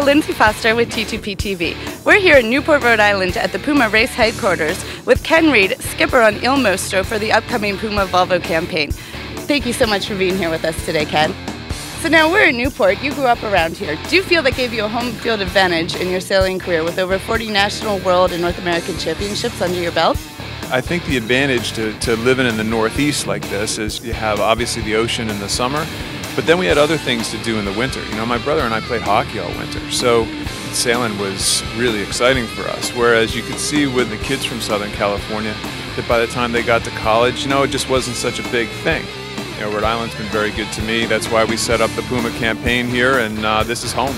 Lindsay Foster with T2P TV. We're here in Newport, Rhode Island at the Puma race headquarters with Ken Read, skipper on Il Mostro for the upcoming Puma Volvo campaign. Thank you so much for being here with us today, Ken. So now we're in Newport. You grew up around here. Do you feel that gave you a home field advantage in your sailing career with over 40 national, world, and North American championships under your belt? I think the advantage to, to living in the Northeast like this is you have obviously the ocean in the summer, but then we had other things to do in the winter. You know, my brother and I played hockey all winter, so sailing was really exciting for us. Whereas you could see with the kids from Southern California that by the time they got to college, you know, it just wasn't such a big thing. You know, Rhode Island's been very good to me. That's why we set up the Puma campaign here, and uh, this is home.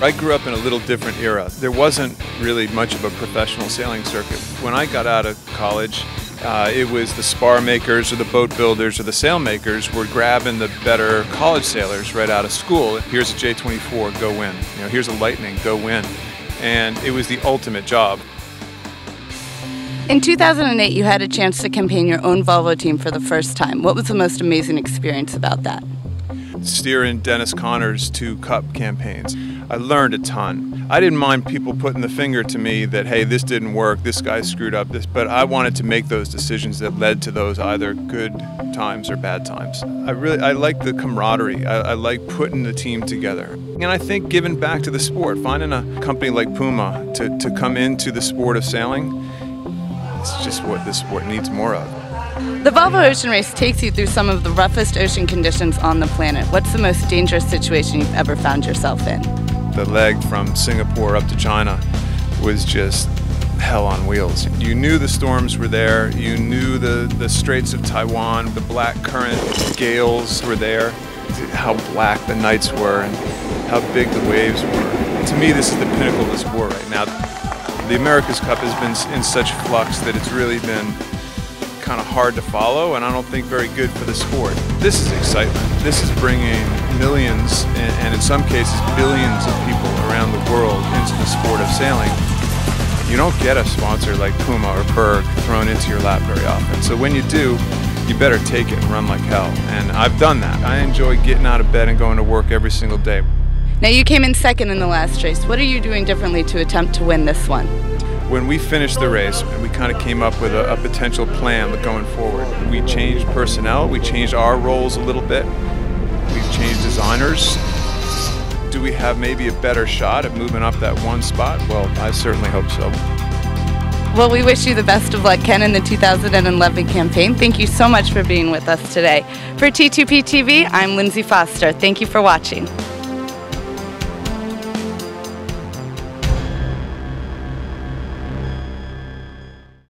I grew up in a little different era. There wasn't really much of a professional sailing circuit. When I got out of college, uh, it was the spar makers or the boat builders or the sail makers were grabbing the better college sailors right out of school. Here's a J24, go win. You know, here's a Lightning, go win. And it was the ultimate job. In 2008, you had a chance to campaign your own Volvo team for the first time. What was the most amazing experience about that? Steering Dennis Conner's two cup campaigns. I learned a ton. I didn't mind people putting the finger to me that, hey, this didn't work, this guy screwed up, this, but I wanted to make those decisions that led to those either good times or bad times. I really, I like the camaraderie. I, I like putting the team together. And I think giving back to the sport, finding a company like Puma to, to come into the sport of sailing, it's just what this sport needs more of. The Volvo Ocean Race takes you through some of the roughest ocean conditions on the planet. What's the most dangerous situation you've ever found yourself in? The leg from Singapore up to China was just hell on wheels. You knew the storms were there, you knew the, the Straits of Taiwan, the black current gales were there, how black the nights were and how big the waves were. To me, this is the pinnacle of the sport right now. The America's Cup has been in such flux that it's really been kind of hard to follow and I don't think very good for the sport. This is excitement. This is bringing millions and, in some cases billions of people around the world into the sport of sailing. You don't get a sponsor like Puma or Berg thrown into your lap very often. So when you do, you better take it and run like hell. And I've done that. I enjoy getting out of bed and going to work every single day. Now you came in second in the last race. What are you doing differently to attempt to win this one? When we finished the race, and we kind of came up with a, a, potential plan going forward. We changed personnel, we changed our roles a little bit, we've changed designers. Do we have maybe a better shot at moving up that one spot? Well, I certainly hope so. Well, we wish you the best of luck, Ken, in the 2011 campaign. Thank you so much for being with us today. For T2P TV, I'm Lindsay Foster. Thank you for watching.